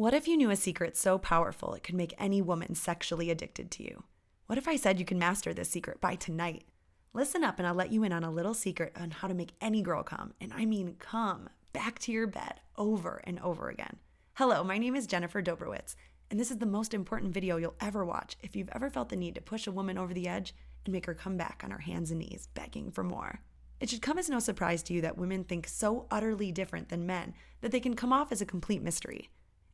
What if you knew a secret so powerful it could make any woman sexually addicted to you? What if I said you can master this secret by tonight? Listen up and I'll let you in on a little secret on how to make any girl come, and I mean come, back to your bed over and over again. Hello, my name is Jennifer Dobrowitz, and this is the most important video you'll ever watch if you've ever felt the need to push a woman over the edge and make her come back on her hands and knees, begging for more. It should come as no surprise to you that women think so utterly different than men that they can come off as a complete mystery.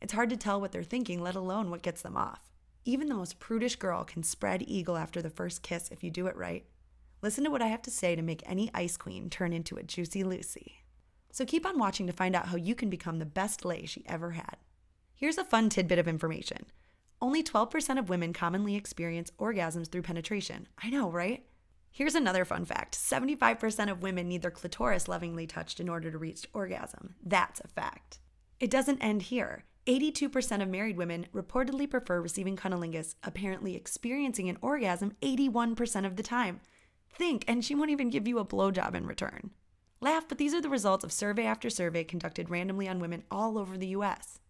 It's hard to tell what they're thinking, let alone what gets them off. Even the most prudish girl can spread eagle after the first kiss if you do it right. Listen to what I have to say to make any ice queen turn into a juicy Lucy. So keep on watching to find out how you can become the best lay she ever had. Here's a fun tidbit of information. Only 12% of women commonly experience orgasms through penetration. I know, right? Here's another fun fact 75% of women need their clitoris lovingly touched in order to reach orgasm. That's a fact. It doesn't end here. 82% of married women reportedly prefer receiving cunnilingus, apparently experiencing an orgasm 81% of the time. Think, and she won't even give you a blowjob in return. Laugh, but these are the results of survey after survey conducted randomly on women all over the US.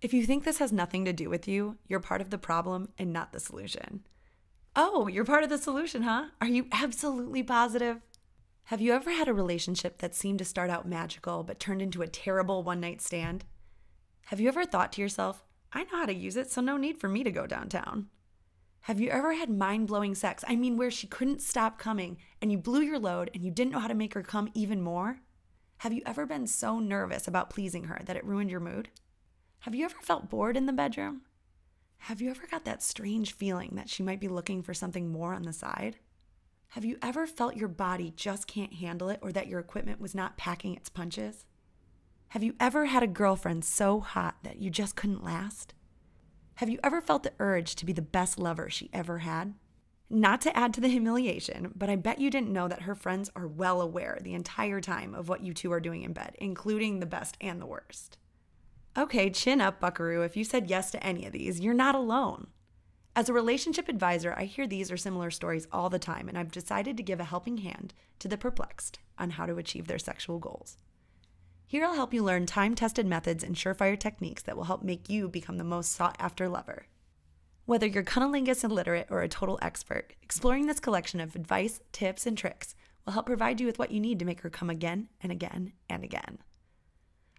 If you think this has nothing to do with you, you're part of the problem and not the solution. Oh, you're part of the solution, huh? Are you absolutely positive? Have you ever had a relationship that seemed to start out magical but turned into a terrible one night stand? Have you ever thought to yourself, I know how to use it, so no need for me to go downtown? Have you ever had mind blowing sex? I mean, where she couldn't stop coming and you blew your load and you didn't know how to make her come even more? Have you ever been so nervous about pleasing her that it ruined your mood? Have you ever felt bored in the bedroom? Have you ever got that strange feeling that she might be looking for something more on the side? Have you ever felt your body just can't handle it or that your equipment was not packing its punches? Have you ever had a girlfriend so hot that you just couldn't last? Have you ever felt the urge to be the best lover she ever had? Not to add to the humiliation, but I bet you didn't know that her friends are well aware the entire time of what you two are doing in bed, including the best and the worst. Okay, chin up, buckaroo. If you said yes to any of these, you're not alone. As a relationship advisor, I hear these or similar stories all the time, and I've decided to give a helping hand to the perplexed on how to achieve their sexual goals. Here I'll help you learn time tested methods and surefire techniques that will help make you become the most sought after lover. Whether you're cunnilingus illiterate or a total expert, exploring this collection of advice, tips, and tricks will help provide you with what you need to make her come again and again and again.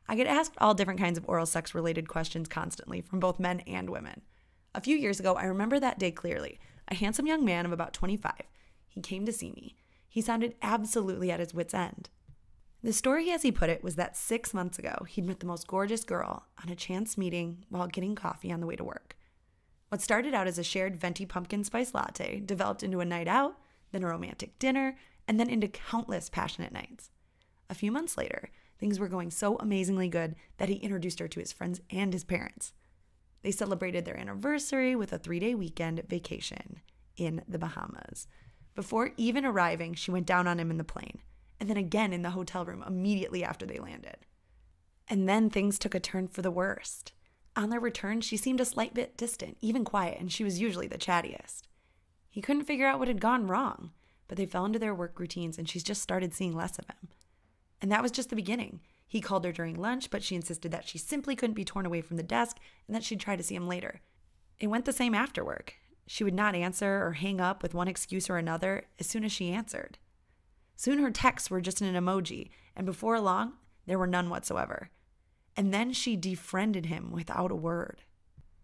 I get asked all different kinds of oral sex related questions constantly from both men and women. A few years ago, I remember that day clearly. A handsome young man of about 25. He came to see me. He sounded absolutely at his wits' end. The story, as he put it, was that six months ago, he'd met the most gorgeous girl on a chance meeting while getting coffee on the way to work. What started out as a shared venti pumpkin spice latte developed into a night out, then a romantic dinner, and then into countless passionate nights. A few months later, things were going so amazingly good that he introduced her to his friends and his parents. They celebrated their anniversary with a three day weekend vacation in the Bahamas. Before even arriving, she went down on him in the plane and then again in the hotel room immediately after they landed. And then things took a turn for the worst. On their return, she seemed a slight bit distant, even quiet, and she was usually the chattiest. He couldn't figure out what had gone wrong, but they fell into their work routines and she's just started seeing less of him. And that was just the beginning. He called her during lunch, but she insisted that she simply couldn't be torn away from the desk and that she'd try to see him later. It went the same after work. She would not answer or hang up with one excuse or another as soon as she answered. Soon her texts were just an emoji, and before long, there were none whatsoever. And then she defriended him without a word.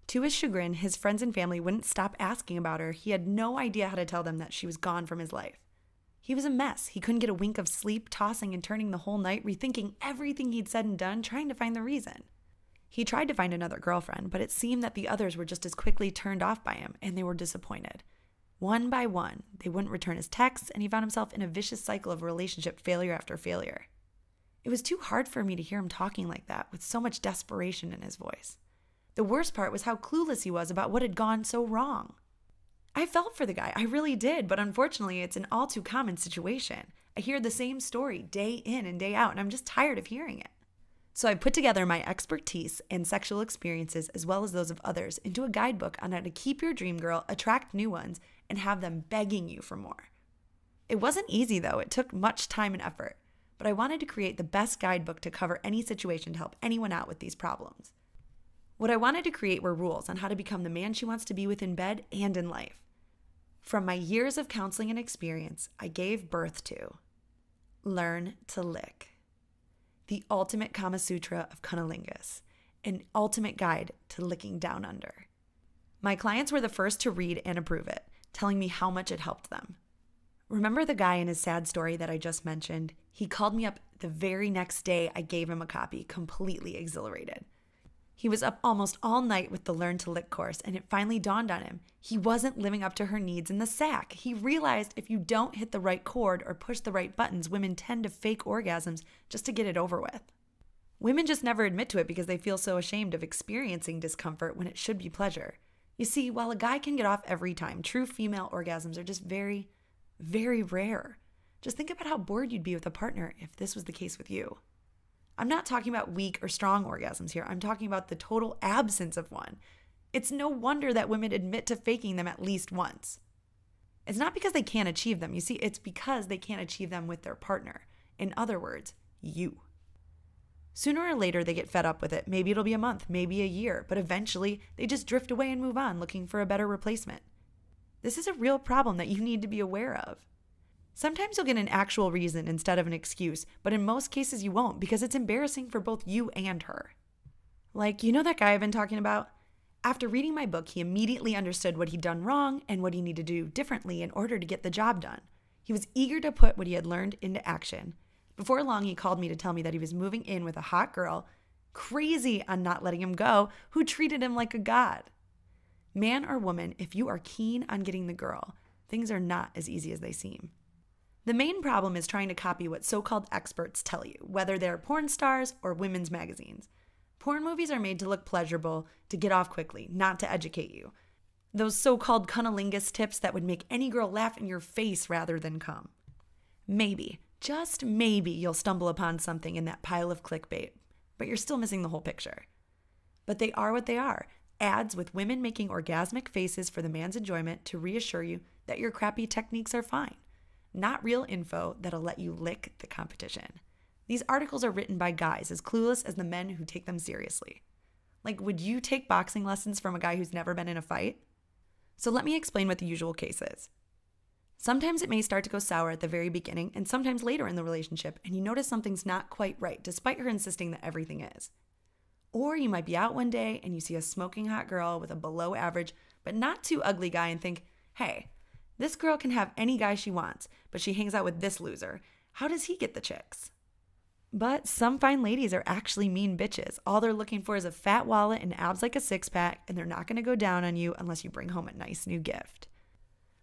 To his chagrin, his friends and family wouldn't stop asking about her. He had no idea how to tell them that she was gone from his life. He was a mess. He couldn't get a wink of sleep, tossing and turning the whole night, rethinking everything he'd said and done, trying to find the reason. He tried to find another girlfriend, but it seemed that the others were just as quickly turned off by him, and they were disappointed. One by one, they wouldn't return his texts, and he found himself in a vicious cycle of relationship failure after failure. It was too hard for me to hear him talking like that with so much desperation in his voice. The worst part was how clueless he was about what had gone so wrong. I felt for the guy, I really did, but unfortunately, it's an all too common situation. I hear the same story day in and day out, and I'm just tired of hearing it. So I put together my expertise and sexual experiences, as well as those of others, into a guidebook on how to keep your dream girl, attract new ones, and have them begging you for more. It wasn't easy though, it took much time and effort, but I wanted to create the best guidebook to cover any situation to help anyone out with these problems. What I wanted to create were rules on how to become the man she wants to be with in bed and in life. From my years of counseling and experience, I gave birth to Learn to Lick, the ultimate Kama Sutra of cunnilingus, an ultimate guide to licking down under. My clients were the first to read and approve it, telling me how much it helped them. Remember the guy in his sad story that I just mentioned? He called me up the very next day I gave him a copy, completely exhilarated. He was up almost all night with the Learn to Lick course, and it finally dawned on him. He wasn't living up to her needs in the sack. He realized if you don't hit the right chord or push the right buttons, women tend to fake orgasms just to get it over with. Women just never admit to it because they feel so ashamed of experiencing discomfort when it should be pleasure. You see, while a guy can get off every time, true female orgasms are just very, very rare. Just think about how bored you'd be with a partner if this was the case with you. I'm not talking about weak or strong orgasms here. I'm talking about the total absence of one. It's no wonder that women admit to faking them at least once. It's not because they can't achieve them. You see, it's because they can't achieve them with their partner. In other words, you. Sooner or later, they get fed up with it. Maybe it'll be a month, maybe a year, but eventually they just drift away and move on looking for a better replacement. This is a real problem that you need to be aware of. Sometimes you'll get an actual reason instead of an excuse, but in most cases you won't because it's embarrassing for both you and her. Like, you know that guy I've been talking about? After reading my book, he immediately understood what he'd done wrong and what he needed to do differently in order to get the job done. He was eager to put what he had learned into action. Before long, he called me to tell me that he was moving in with a hot girl, crazy on not letting him go, who treated him like a god. Man or woman, if you are keen on getting the girl, things are not as easy as they seem. The main problem is trying to copy what so called experts tell you, whether they're porn stars or women's magazines. Porn movies are made to look pleasurable, to get off quickly, not to educate you. Those so called cunnilingus tips that would make any girl laugh in your face rather than come. Maybe, just maybe, you'll stumble upon something in that pile of clickbait, but you're still missing the whole picture. But they are what they are ads with women making orgasmic faces for the man's enjoyment to reassure you that your crappy techniques are fine not real info that'll let you lick the competition. These articles are written by guys as clueless as the men who take them seriously. Like, would you take boxing lessons from a guy who's never been in a fight? So, let me explain what the usual case is. Sometimes it may start to go sour at the very beginning and sometimes later in the relationship, and you notice something's not quite right despite her insisting that everything is. Or you might be out one day and you see a smoking hot girl with a below average but not too ugly guy and think, hey, this girl can have any guy she wants, but she hangs out with this loser. How does he get the chicks? But some fine ladies are actually mean bitches. All they're looking for is a fat wallet and abs like a six pack, and they're not gonna go down on you unless you bring home a nice new gift.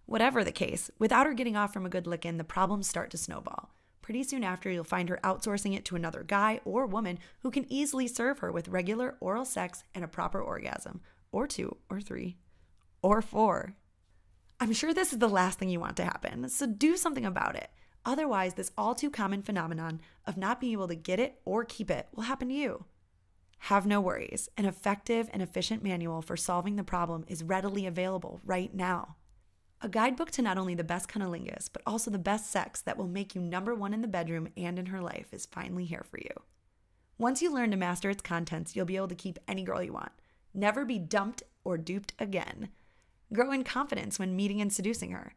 Whatever the case, without her getting off from a good lickin', the problems start to snowball. Pretty soon after, you'll find her outsourcing it to another guy or woman who can easily serve her with regular oral sex and a proper orgasm, or two, or three, or four. I'm sure this is the last thing you want to happen, so do something about it. Otherwise, this all too common phenomenon of not being able to get it or keep it will happen to you. Have no worries. An effective and efficient manual for solving the problem is readily available right now. A guidebook to not only the best cunnilingus, but also the best sex that will make you number one in the bedroom and in her life is finally here for you. Once you learn to master its contents, you'll be able to keep any girl you want. Never be dumped or duped again. Grow in confidence when meeting and seducing her.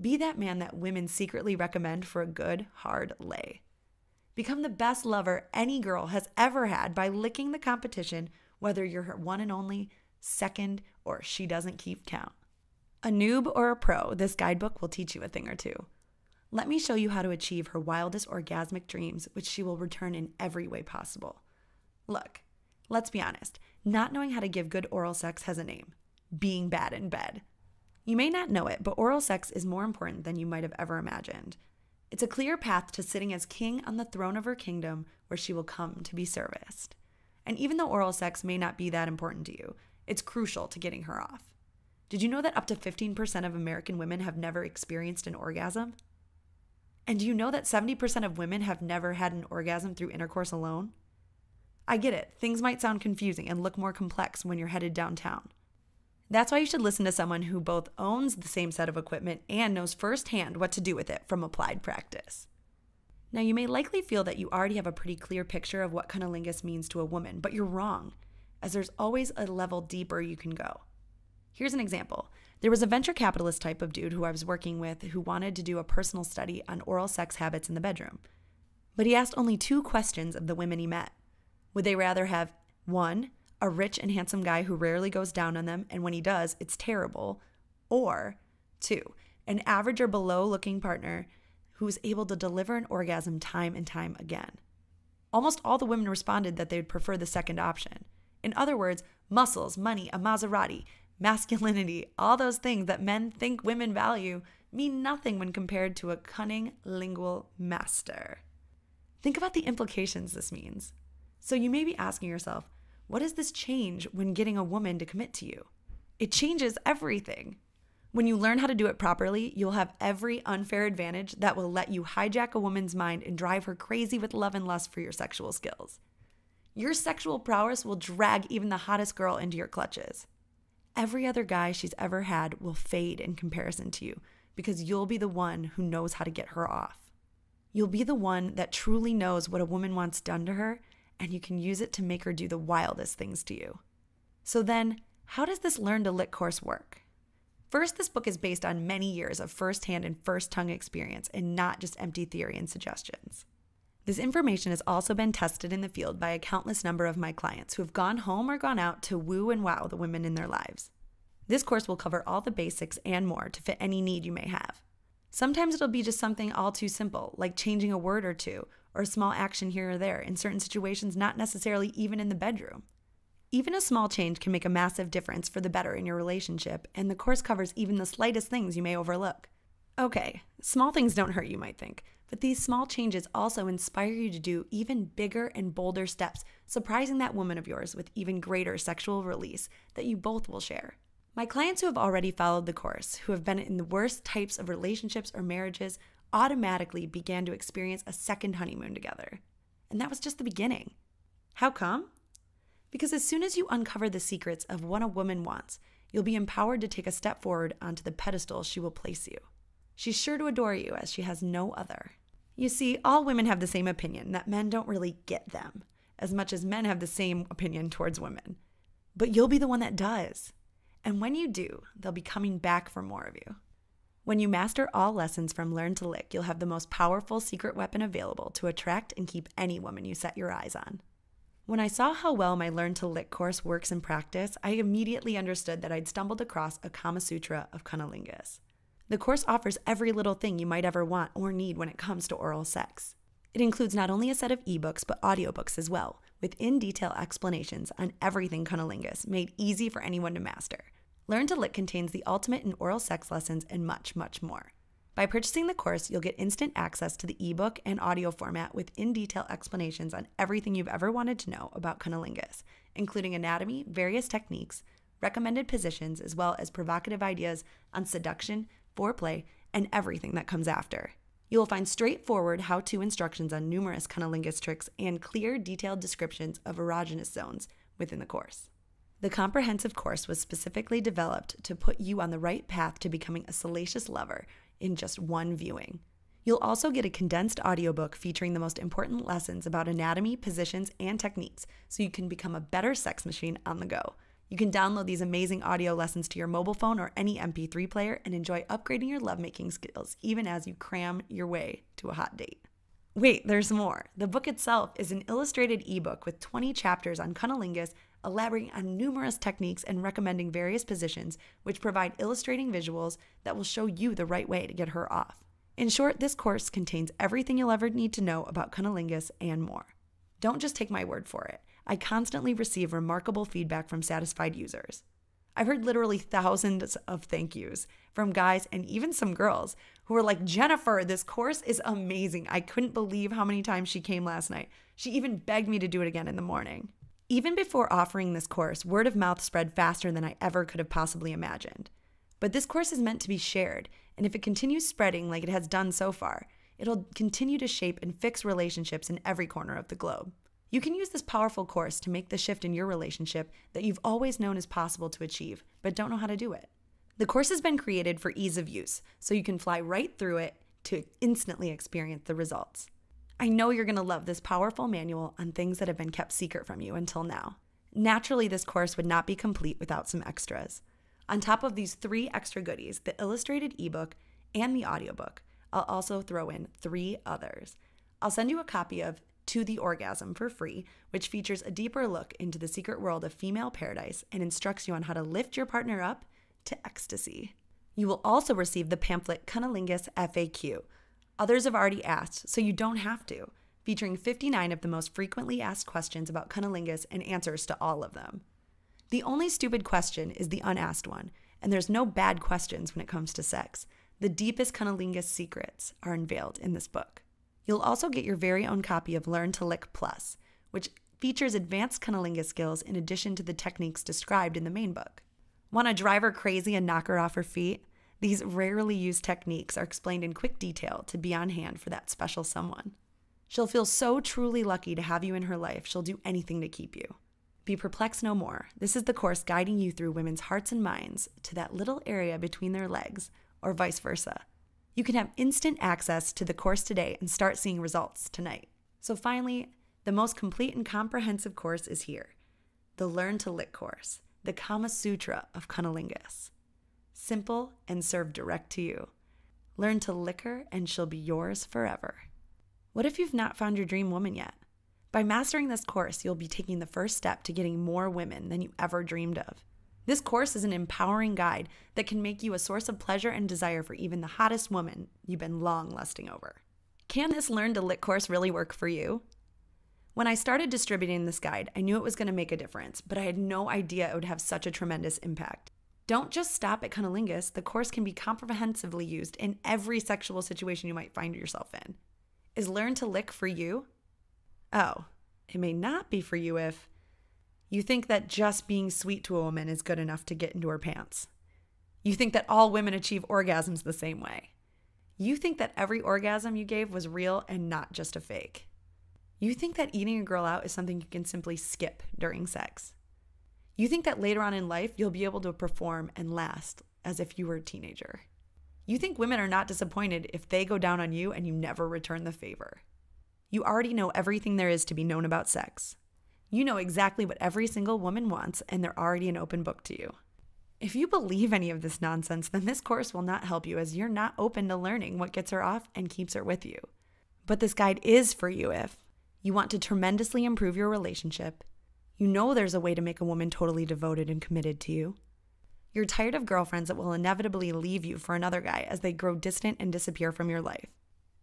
Be that man that women secretly recommend for a good, hard lay. Become the best lover any girl has ever had by licking the competition, whether you're her one and only, second, or she doesn't keep count. A noob or a pro, this guidebook will teach you a thing or two. Let me show you how to achieve her wildest orgasmic dreams, which she will return in every way possible. Look, let's be honest, not knowing how to give good oral sex has a name being bad in bed. You may not know it, but oral sex is more important than you might have ever imagined. It's a clear path to sitting as king on the throne of her kingdom where she will come to be serviced. And even though oral sex may not be that important to you, it's crucial to getting her off. Did you know that up to 15% of American women have never experienced an orgasm? And do you know that 70% of women have never had an orgasm through intercourse alone? I get it, things might sound confusing and look more complex when you're headed downtown. That's why you should listen to someone who both owns the same set of equipment and knows firsthand what to do with it from applied practice. Now, you may likely feel that you already have a pretty clear picture of what cunnilingus means to a woman, but you're wrong. as there's always a level deeper you can go. Here's an example. There was a venture capitalist type of dude who I was working with who wanted to do a personal study on oral sex habits in the bedroom. But he asked only two questions of the women he met. Would they rather have one, a rich and handsome guy who rarely goes down on them, and when he does, it's terrible, or two, an average or below looking partner who is able to deliver an orgasm time and time again? Almost all the women responded that they would prefer the second option. In other words, muscles, money, a Maserati, masculinity, all those things that men think women value mean nothing when compared to a cunning lingual master. Think about the implications this means. So you may be asking yourself, what does this change when getting a woman to commit to you? It changes everything. When you learn how to do it properly, you'll have every unfair advantage that will let you hijack a woman's mind and drive her crazy with love and lust for your sexual skills. Your sexual prowess will drag even the hottest girl into your clutches. Every other guy she's ever had will fade in comparison to you because you'll be the one who knows how to get her off. You'll be the one that truly knows what a woman wants done to her, and you can use it to make her do the wildest things to you. So, then, how does this Learn to Lick course work? First, this book is based on many years of firsthand and first tongue experience and not just empty theory and suggestions. This information has also been tested in the field by a countless number of my clients who have gone home or gone out to woo and wow the women in their lives. This course will cover all the basics and more to fit any need you may have. Sometimes it'll be just something all too simple, like changing a word or two, or a small action here or there in certain situations, not necessarily even in the bedroom. Even a small change can make a massive difference for the better in your relationship, and the course covers even the slightest things you may overlook. Okay, small things don't hurt, you might think, but these small changes also inspire you to do even bigger and bolder steps, surprising that woman of yours with even greater sexual release that you both will share. My clients who have already followed the course, who have been in the worst types of relationships or marriages, automatically began to experience a second honeymoon together. And that was just the beginning. How come? Because as soon as you uncover the secrets of what a woman wants, you'll be empowered to take a step forward onto the pedestal she will place you. She's sure to adore you as she has no other. You see, all women have the same opinion that men don't really get them, as much as men have the same opinion towards women. But you'll be the one that does. And when you do, they'll be coming back for more of you. When you master all lessons from Learn to Lick, you'll have the most powerful secret weapon available to attract and keep any woman you set your eyes on. When I saw how well my Learn to Lick course works in practice, I immediately understood that I'd stumbled across a Kama Sutra of cunnilingus. The course offers every little thing you might ever want or need when it comes to oral sex. It includes not only a set of ebooks, but audiobooks as well, with in detail explanations on everything cunnilingus made easy for anyone to master. Learn to Lick contains the ultimate in oral sex lessons and much, much more. By purchasing the course, you'll get instant access to the ebook and audio format with in detail explanations on everything you've ever wanted to know about cunnilingus, including anatomy, various techniques, recommended positions, as well as provocative ideas on seduction, foreplay, and everything that comes after. You will find straightforward how to instructions on numerous cunnilingus tricks and clear, detailed descriptions of erogenous zones within the course. The comprehensive course was specifically developed to put you on the right path to becoming a salacious lover in just one viewing. You'll also get a condensed audiobook featuring the most important lessons about anatomy, positions, and techniques so you can become a better sex machine on the go. You can download these amazing audio lessons to your mobile phone or any MP3 player and enjoy upgrading your lovemaking skills even as you cram your way to a hot date. Wait, there's more. The book itself is an illustrated ebook with 20 chapters on cunnilingus, elaborating on numerous techniques and recommending various positions, which provide illustrating visuals that will show you the right way to get her off. In short, this course contains everything you'll ever need to know about cunnilingus and more. Don't just take my word for it. I constantly receive remarkable feedback from satisfied users. I've heard literally thousands of thank yous from guys and even some girls who were like, Jennifer, this course is amazing. I couldn't believe how many times she came last night. She even begged me to do it again in the morning. Even before offering this course, word of mouth spread faster than I ever could have possibly imagined. But this course is meant to be shared, and if it continues spreading like it has done so far, it'll continue to shape and fix relationships in every corner of the globe. You can use this powerful course to make the shift in your relationship that you've always known is possible to achieve, but don't know how to do it. The course has been created for ease of use, so you can fly right through it to instantly experience the results. I know you're going to love this powerful manual on things that have been kept secret from you until now. Naturally, this course would not be complete without some extras. On top of these three extra goodies, the illustrated ebook and the audiobook, I'll also throw in three others. I'll send you a copy of To the Orgasm for free, which features a deeper look into the secret world of female paradise and instructs you on how to lift your partner up to ecstasy. You will also receive the pamphlet Cunnilingus FAQ. Others have already asked, so you don't have to, featuring 59 of the most frequently asked questions about cunnilingus and answers to all of them. The only stupid question is the unasked one, and there's no bad questions when it comes to sex. The deepest cunnilingus secrets are unveiled in this book. You'll also get your very own copy of Learn to Lick Plus, which features advanced cunnilingus skills in addition to the techniques described in the main book. Want to drive her crazy and knock her off her feet? These rarely used techniques are explained in quick detail to be on hand for that special someone. She'll feel so truly lucky to have you in her life, she'll do anything to keep you. Be perplexed no more. This is the course guiding you through women's hearts and minds to that little area between their legs, or vice versa. You can have instant access to the course today and start seeing results tonight. So, finally, the most complete and comprehensive course is here the Learn to Lick course, the Kama Sutra of Cunnilingus. Simple and served direct to you. Learn to lick her, and she'll be yours forever. What if you've not found your dream woman yet? By mastering this course, you'll be taking the first step to getting more women than you ever dreamed of. This course is an empowering guide that can make you a source of pleasure and desire for even the hottest woman you've been long lusting over. Can this Learn to Lick course really work for you? When I started distributing this guide, I knew it was going to make a difference, but I had no idea it would have such a tremendous impact. Don't just stop at cunnilingus. The course can be comprehensively used in every sexual situation you might find yourself in. Is Learn to Lick for you? Oh, it may not be for you if you think that just being sweet to a woman is good enough to get into her pants. You think that all women achieve orgasms the same way. You think that every orgasm you gave was real and not just a fake. You think that eating a girl out is something you can simply skip during sex. You think that later on in life you'll be able to perform and last as if you were a teenager. You think women are not disappointed if they go down on you and you never return the favor. You already know everything there is to be known about sex. You know exactly what every single woman wants, and they're already an open book to you. If you believe any of this nonsense, then this course will not help you as you're not open to learning what gets her off and keeps her with you. But this guide is for you if you want to tremendously improve your relationship, you know there's a way to make a woman totally devoted and committed to you. You're tired of girlfriends that will inevitably leave you for another guy as they grow distant and disappear from your life.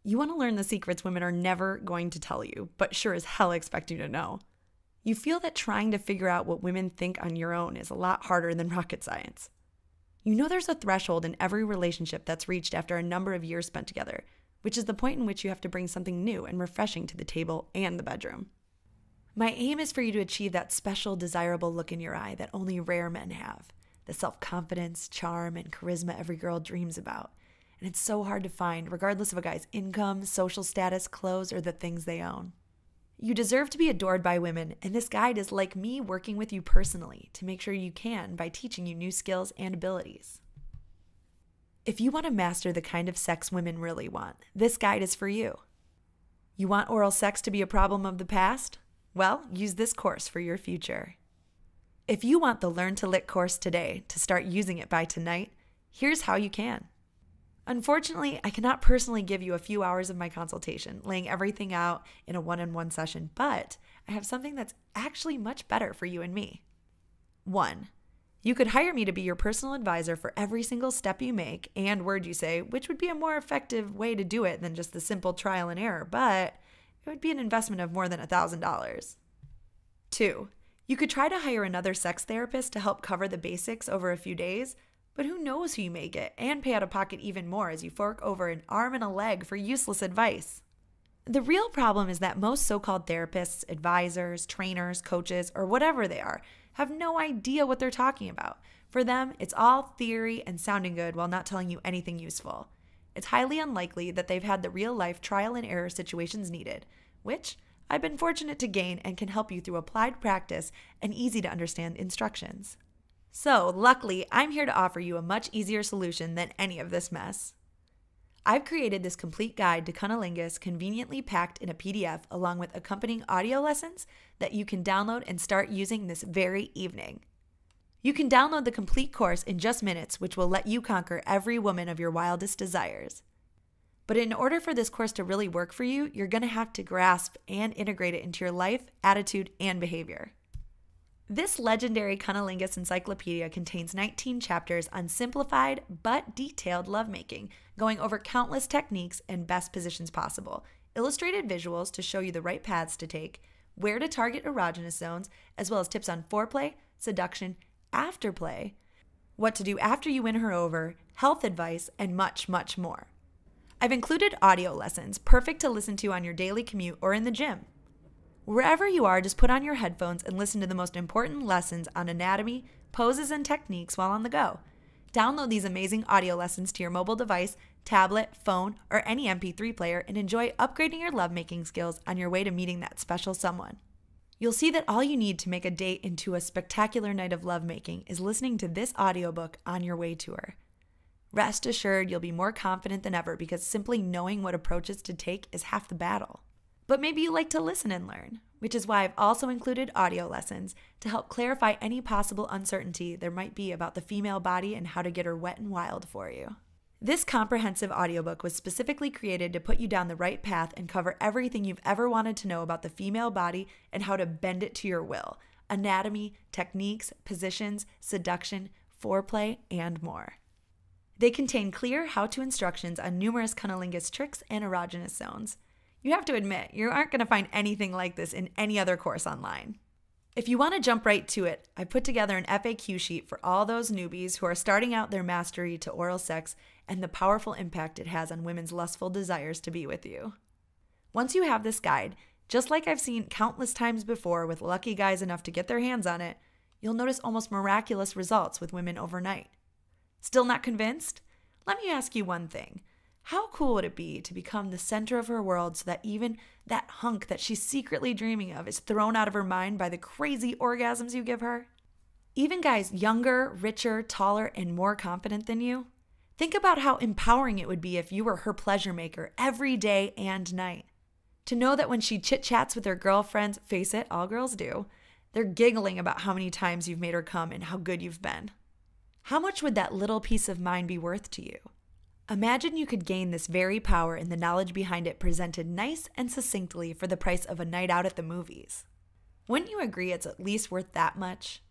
You want to learn the secrets women are never going to tell you, but sure as hell expect you to know. You feel that trying to figure out what women think on your own is a lot harder than rocket science. You know there's a threshold in every relationship that's reached after a number of years spent together, which is the point in which you have to bring something new and refreshing to the table and the bedroom. My aim is for you to achieve that special, desirable look in your eye that only rare men have the self confidence, charm, and charisma every girl dreams about. And it's so hard to find, regardless of a guy's income, social status, clothes, or the things they own. You deserve to be adored by women, and this guide is like me working with you personally to make sure you can by teaching you new skills and abilities. If you want to master the kind of sex women really want, this guide is for you. You want oral sex to be a problem of the past? Well, use this course for your future. If you want the Learn to Lick course today to start using it by tonight, here's how you can. Unfortunately, I cannot personally give you a few hours of my consultation, laying everything out in a one on one session, but I have something that's actually much better for you and me. One, you could hire me to be your personal advisor for every single step you make and word you say, which would be a more effective way to do it than just the simple trial and error, but it would be an investment of more than $1,000. Two, you could try to hire another sex therapist to help cover the basics over a few days, but who knows who you may get and pay out of pocket even more as you fork over an arm and a leg for useless advice. The real problem is that most so called therapists, advisors, trainers, coaches, or whatever they are, have no idea what they're talking about. For them, it's all theory and sounding good while not telling you anything useful. It's highly unlikely that they've had the real life trial and error situations needed, which I've been fortunate to gain and can help you through applied practice and easy to understand instructions. So, luckily, I'm here to offer you a much easier solution than any of this mess. I've created this complete guide to cunnilingus conveniently packed in a PDF along with accompanying audio lessons that you can download and start using this very evening. You can download the complete course in just minutes, which will let you conquer every woman of your wildest desires. But in order for this course to really work for you, you're going to have to grasp and integrate it into your life, attitude, and behavior. This legendary Cunnilingus encyclopedia contains 19 chapters on simplified but detailed lovemaking, going over countless techniques and best positions possible, illustrated visuals to show you the right paths to take, where to target erogenous zones, as well as tips on foreplay, seduction, afterplay, what to do after you win her over, health advice, and much, much more. I've included audio lessons, perfect to listen to on your daily commute or in the gym. Wherever you are, just put on your headphones and listen to the most important lessons on anatomy, poses, and techniques while on the go. Download these amazing audio lessons to your mobile device, tablet, phone, or any MP3 player and enjoy upgrading your lovemaking skills on your way to meeting that special someone. You'll see that all you need to make a date into a spectacular night of lovemaking is listening to this audiobook on your way to her. Rest assured, you'll be more confident than ever because simply knowing what approaches to take is half the battle. But maybe you like to listen and learn, which is why I've also included audio lessons to help clarify any possible uncertainty there might be about the female body and how to get her wet and wild for you. This comprehensive audiobook was specifically created to put you down the right path and cover everything you've ever wanted to know about the female body and how to bend it to your will anatomy, techniques, positions, seduction, foreplay, and more. They contain clear how to instructions on numerous cunnilingus tricks and erogenous zones. You have to admit, you aren't going to find anything like this in any other course online. If you want to jump right to it, I put together an FAQ sheet for all those newbies who are starting out their mastery to oral sex and the powerful impact it has on women's lustful desires to be with you. Once you have this guide, just like I've seen countless times before with lucky guys enough to get their hands on it, you'll notice almost miraculous results with women overnight. Still not convinced? Let me ask you one thing. How cool would it be to become the center of her world so that even that hunk that she's secretly dreaming of is thrown out of her mind by the crazy orgasms you give her? Even guys younger, richer, taller, and more confident than you? Think about how empowering it would be if you were her pleasure maker every day and night. To know that when she chit chats with her girlfriends, face it, all girls do, they're giggling about how many times you've made her come and how good you've been. How much would that little peace of mind be worth to you? Imagine you could gain this very power and the knowledge behind it presented nice and succinctly for the price of a night out at the movies. Wouldn't you agree it's at least worth that much?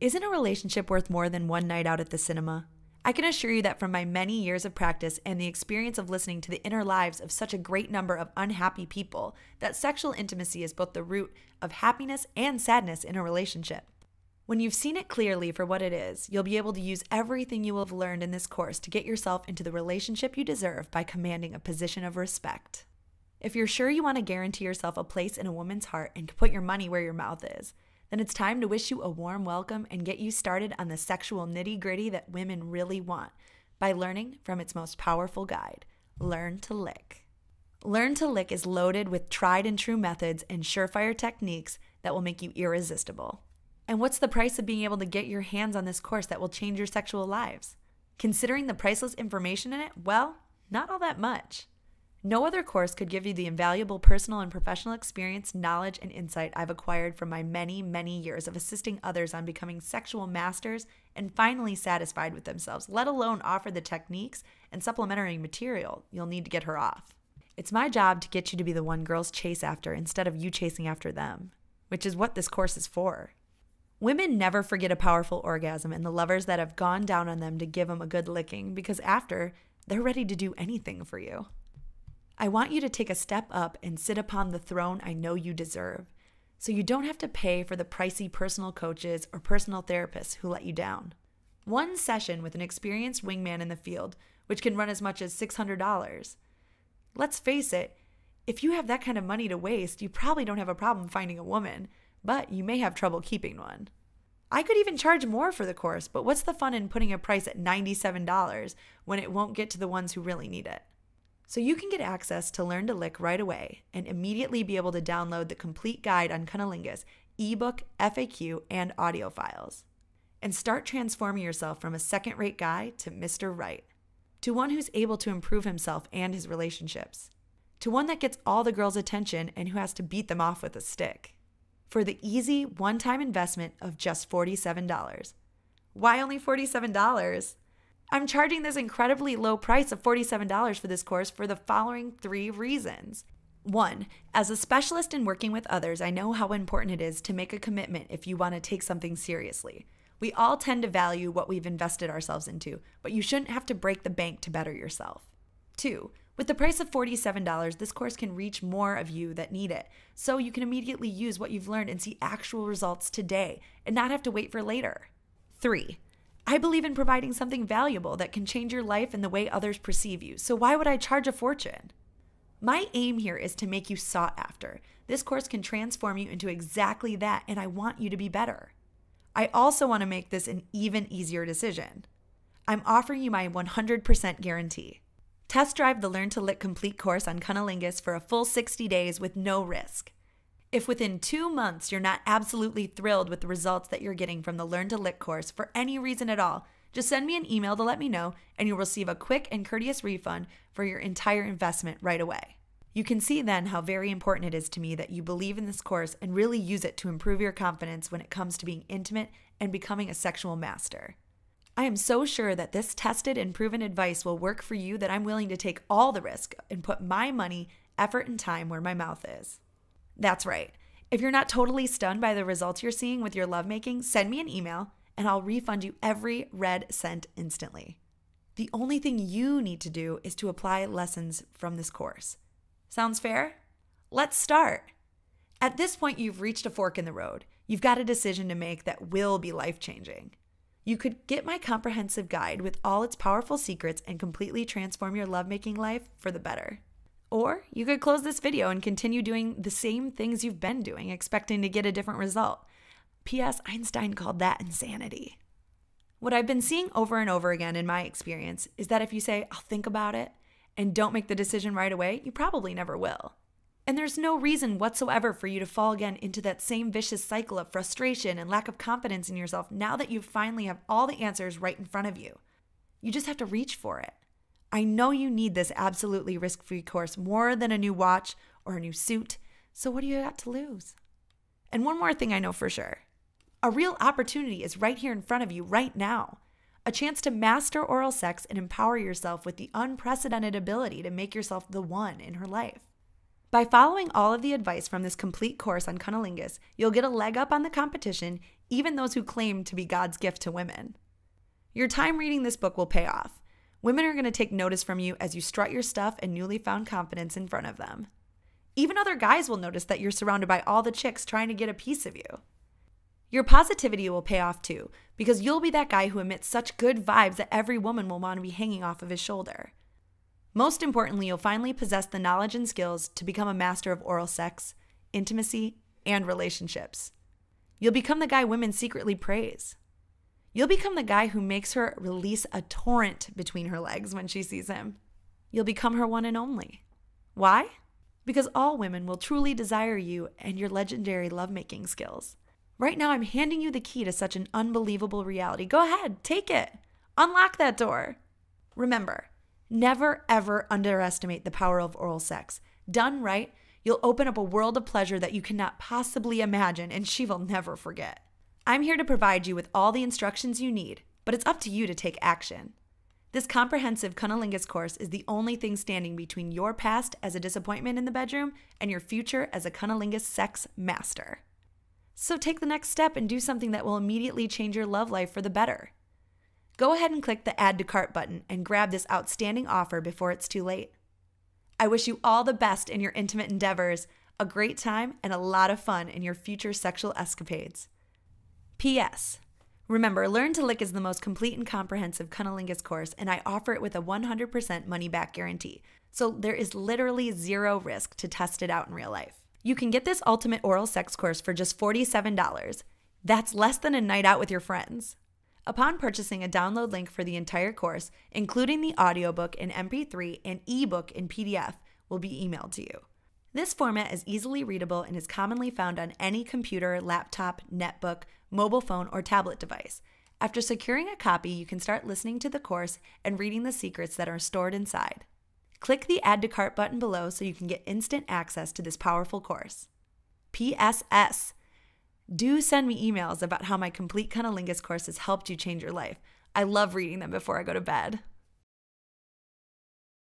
Isn't a relationship worth more than one night out at the cinema? I can assure you that from my many years of practice and the experience of listening to the inner lives of such a great number of unhappy people, that sexual intimacy is both the root of happiness and sadness in a relationship. When you've seen it clearly for what it is, you'll be able to use everything you have learned in this course to get yourself into the relationship you deserve by commanding a position of respect. If you're sure you want to guarantee yourself a place in a woman's heart and put your money where your mouth is, then it's time to wish you a warm welcome and get you started on the sexual nitty gritty that women really want by learning from its most powerful guide Learn to Lick. Learn to Lick is loaded with tried and true methods and surefire techniques that will make you irresistible. And what's the price of being able to get your hands on this course that will change your sexual lives? Considering the priceless information in it, well, not all that much. No other course could give you the invaluable personal and professional experience, knowledge, and insight I've acquired from my many, many years of assisting others on becoming sexual masters and finally satisfied with themselves, let alone offer the techniques and supplementary material you'll need to get her off. It's my job to get you to be the one girls chase after instead of you chasing after them, which is what this course is for. Women never forget a powerful orgasm and the lovers that have gone down on them to give them a good licking because after, they're ready to do anything for you. I want you to take a step up and sit upon the throne I know you deserve so you don't have to pay for the pricey personal coaches or personal therapists who let you down. One session with an experienced wingman in the field, which can run as much as $600. Let's face it, if you have that kind of money to waste, you probably don't have a problem finding a woman but you may have trouble keeping one. I could even charge more for the course, but what's the fun in putting a price at $97 when it won't get to the ones who really need it? So you can get access to Learn to Lick right away and immediately be able to download the complete guide on cunnilingus, ebook, FAQ, and audio files. And start transforming yourself from a second rate guy to Mr. Right. to one who's able to improve himself and his relationships, to one that gets all the girls' attention and who has to beat them off with a stick. For the easy one time investment of just $47. Why only $47? I'm charging this incredibly low price of $47 for this course for the following three reasons. One, as a specialist in working with others, I know how important it is to make a commitment if you want to take something seriously. We all tend to value what we've invested ourselves into, but you shouldn't have to break the bank to better yourself. Two, with the price of $47, this course can reach more of you that need it, so you can immediately use what you've learned and see actual results today and not have to wait for later. Three, I believe in providing something valuable that can change your life and the way others perceive you, so why would I charge a fortune? My aim here is to make you sought after. This course can transform you into exactly that, and I want you to be better. I also want to make this an even easier decision. I'm offering you my 100% guarantee. Test drive the Learn to Lick Complete course on cunnilingus for a full 60 days with no risk. If within two months you're not absolutely thrilled with the results that you're getting from the Learn to Lick course for any reason at all, just send me an email to let me know, and you'll receive a quick and courteous refund for your entire investment right away. You can see then how very important it is to me that you believe in this course and really use it to improve your confidence when it comes to being intimate and becoming a sexual master. I am so sure that this tested and proven advice will work for you that I'm willing to take all the risk and put my money, effort, and time where my mouth is. That's right. If you're not totally stunned by the results you're seeing with your lovemaking, send me an email and I'll refund you every red cent instantly. The only thing you need to do is to apply lessons from this course. Sounds fair? Let's start. At this point, you've reached a fork in the road. You've got a decision to make that will be life changing. You could get my comprehensive guide with all its powerful secrets and completely transform your lovemaking life for the better. Or you could close this video and continue doing the same things you've been doing, expecting to get a different result. P.S. Einstein called that insanity. What I've been seeing over and over again in my experience is that if you say, I'll think about it, and don't make the decision right away, you probably never will. And there's no reason whatsoever for you to fall again into that same vicious cycle of frustration and lack of confidence in yourself now that you finally have all the answers right in front of you. You just have to reach for it. I know you need this absolutely risk free course more than a new watch or a new suit, so what do you got to lose? And one more thing I know for sure a real opportunity is right here in front of you right now. A chance to master oral sex and empower yourself with the unprecedented ability to make yourself the one in her life. By following all of the advice from this complete course on cunnilingus, you'll get a leg up on the competition, even those who claim to be God's gift to women. Your time reading this book will pay off. Women are going to take notice from you as you strut your stuff and newly found confidence in front of them. Even other guys will notice that you're surrounded by all the chicks trying to get a piece of you. Your positivity will pay off too, because you'll be that guy who emits such good vibes that every woman will want to be hanging off of his shoulder. Most importantly, you'll finally possess the knowledge and skills to become a master of oral sex, intimacy, and relationships. You'll become the guy women secretly praise. You'll become the guy who makes her release a torrent between her legs when she sees him. You'll become her one and only. Why? Because all women will truly desire you and your legendary lovemaking skills. Right now, I'm handing you the key to such an unbelievable reality. Go ahead, take it. Unlock that door. Remember, never ever underestimate the power of oral sex. Done right, you'll open up a world of pleasure that you cannot possibly imagine, and she will never forget. I'm here to provide you with all the instructions you need, but it's up to you to take action. This comprehensive cunnilingus course is the only thing standing between your past as a disappointment in the bedroom and your future as a cunnilingus sex master. So take the next step and do something that will immediately change your love life for the better. Go ahead and click the Add to Cart button and grab this outstanding offer before it's too late. I wish you all the best in your intimate endeavors, a great time, and a lot of fun in your future sexual escapades. P.S. Remember, Learn to Lick is the most complete and comprehensive cunnilingus course, and I offer it with a 100% money back guarantee. So there is literally zero risk to test it out in real life. You can get this ultimate oral sex course for just $47. That's less than a night out with your friends. Upon purchasing a download link for the entire course, including the audiobook in MP3 and ebook in PDF, will be emailed to you. This format is easily readable and is commonly found on any computer, laptop, netbook, mobile phone, or tablet device. After securing a copy, you can start listening to the course and reading the secrets that are stored inside. Click the Add to Cart button below so you can get instant access to this powerful course. PSS. Do send me emails about how my complete cunnilingus course has helped you change your life. I love reading them before I go to bed.